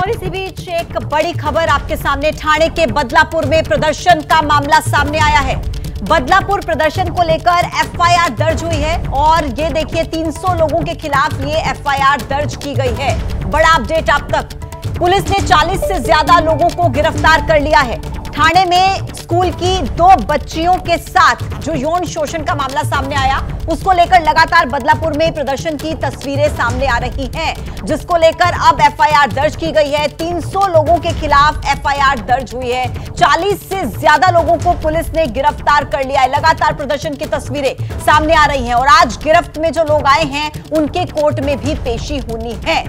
और इसी बीच एक बड़ी खबर आपके सामने। ठाणे के बदलापुर में प्रदर्शन का मामला सामने आया है। बदलापुर प्रदर्शन को लेकर एफआईआर दर्ज हुई है और ये देखिए 300 लोगों के खिलाफ ये एफआईआर दर्ज की गई है। बड़ा अपडेट आप तक। पुलिस ने 40 से ज़्यादा लोगों को गिरफ़्तार कर लिया है। थाने में स्कूल की दो बच्चियों के साथ जो यौन शोषण का मामला सामने आया, उसको लेकर लगातार बदलापुर में प्रदर्शन की तस्वीरें सामने आ रही हैं, जिसको लेकर अब एफआईआर दर्ज की गई है। 300 लोगों के खिलाफ एफआईआर दर्ज हुई है। 40 से ज़्यादा लोगों को पुलिस ने गिरफ़्तार कर लिया है। लगातार प्रदर्शन की तस्वीरें सामने आ रही हैं और आज गिरफ्त में जो लोग आए हैं, उनके कोर्ट में भी पेशी होनी है।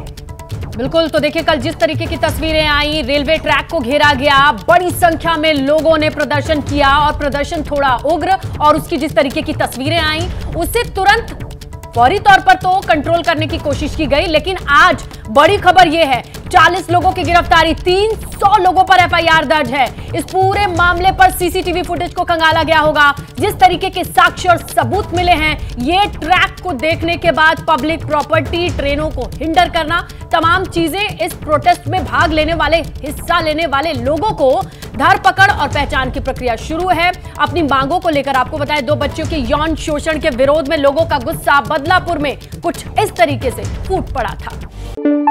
बिल्कुल तो देखिए, कल जिस तरीके की तस्वीरें आई, रेलवे ट्रैक को घेरा गया, बड़ी संख्या में लोगों ने प्रदर्शन किया और प्रदर्शन थोड़ा उग्र और उसकी जिस तरीके की तस्वीरें आई उससे तुरंत फौरी तौर पर तो कंट्रोल करने की कोशिश की गई, लेकिन आज बड़ी खबर यह है 40 लोगों की गिरफ्तारी 300 लोगों पर एफआईआर दर्ज है। इस पूरे मामले पर सीसीटीवी फुटेज को खंगाला गया होगा। जिस तरीके के साक्ष्य और सबूत मिले हैं, ये ट्रैक को देखने के बाद पब्लिक प्रॉपर्टी ट्रेनों को हिंडर करना, तमाम चीज़ें इस प्रोटेस्ट में भाग लेने वाले, हिस्सा लेने वाले लोगों को धरपकड़ और पहचान की प्रक्रिया शुरू है। अपनी मांगों को लेकर आपको बताएँ, दो बच्चों के यौन शोषण के विरोध में लोगों का गुस्सा। बदलापुर में कुछ इस तरीके से फूट पड़ा था।